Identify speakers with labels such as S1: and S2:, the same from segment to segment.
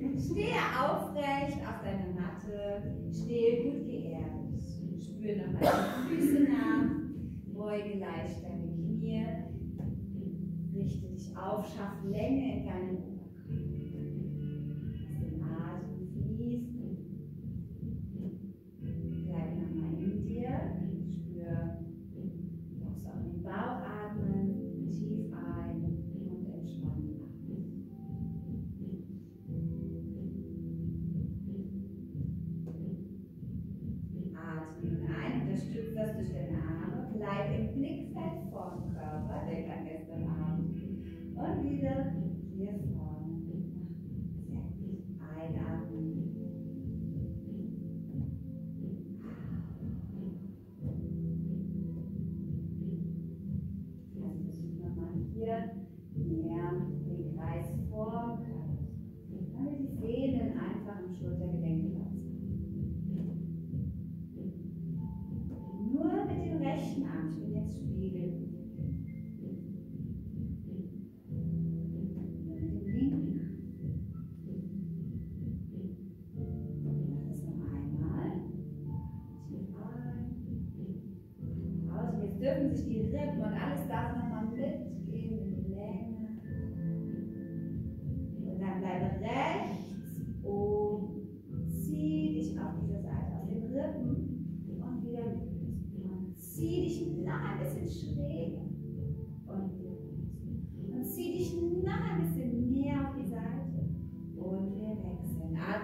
S1: Stehe aufrecht auf deiner Matte, stehe gut geerdet. Spüre noch deine Füße nach, beuge leicht deine Knie, richte dich auf, schaff Länge in deinem towards academic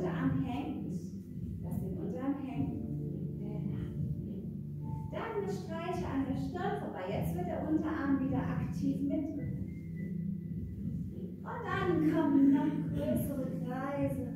S1: Unterarm hängt. Lass den Unterarm hängen. Dann Streiche an der Stirn vorbei. Jetzt wird der Unterarm wieder aktiv mitgenommen. Und dann kommen noch größere Kreise.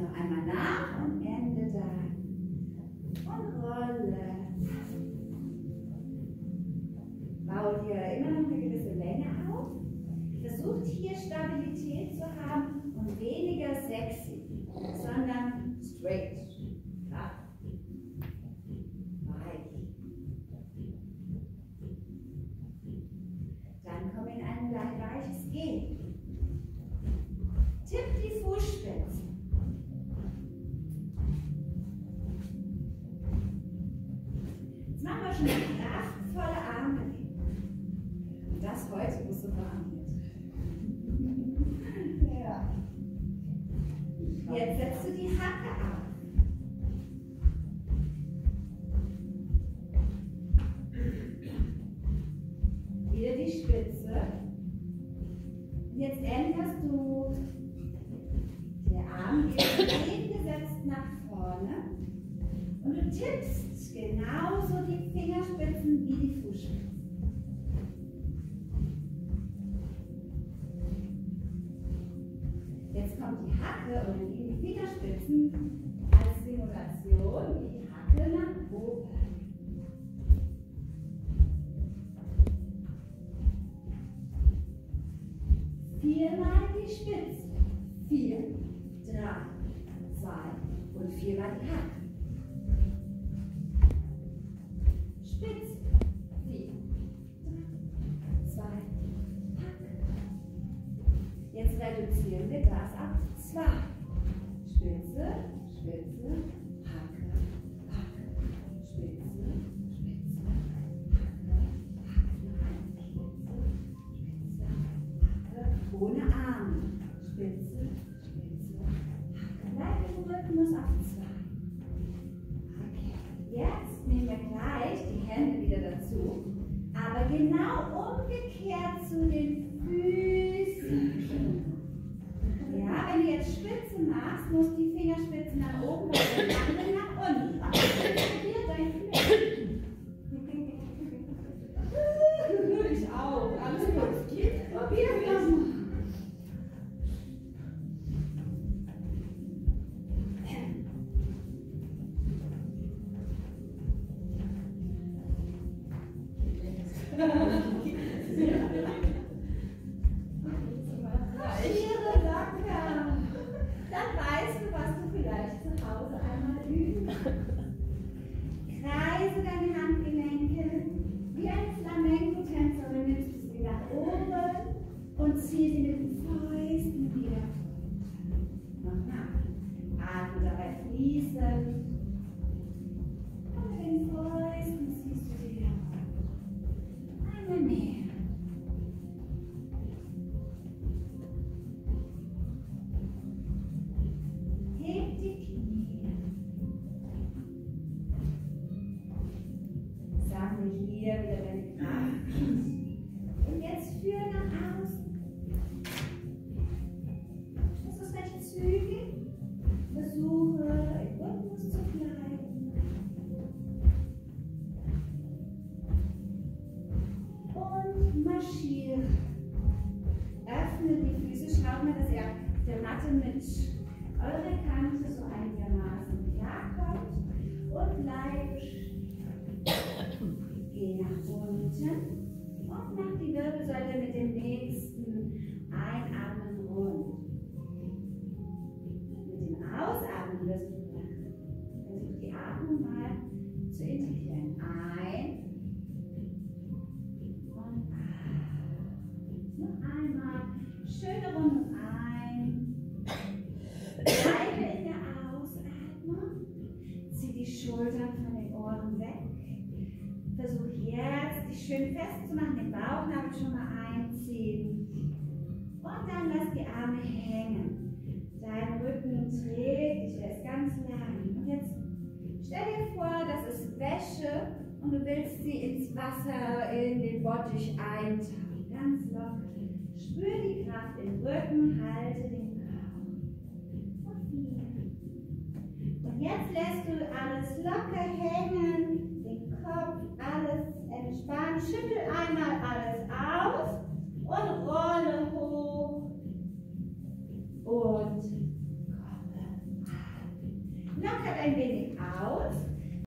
S1: Noch einmal nach und ende da. Und rolle. Bau dir immer noch eine gewisse Länge auf versucht hier Stabilität zu haben Das heute musst du machen. Jetzt setzt du die Hacke ab. Wieder die Spitze. Jetzt änderst du der Arm entgegengesetzt nach vorne und du tippst genauso die Fingerspitzen wie die Fußspitzen. Jetzt kommt die Hacke und die Fingerspitzen als Simulation die Hacke nach oben. Viermal die Spitze. Vier, drei, zwei und viermal die Hacke. reduzieren wir das ab Zwei. Spitze, Spitze, Hacke, Hacke, Spitze, Spitze, Hacke, Hacke, Spitze, Spitze, Hacke, ohne sollt mit dem nächsten Einatmen rund. Mit dem Ausatmen wirst du. Versuch also die Atmung mal zu integrieren. Ein und aus. Noch einmal. Schöne Runde ein. Bleibe in der Ausatmung. Zieh die Schultern von den Ohren weg schön festzumachen, den Bauchnabel schon mal einziehen. Und dann lass die Arme hängen. Dein Rücken dreht dich, er ist ganz lang. Und jetzt stell dir vor, das ist Wäsche und du willst sie ins Wasser, in den Bottich eintauchen. Ganz locker. Spür die Kraft im Rücken, halte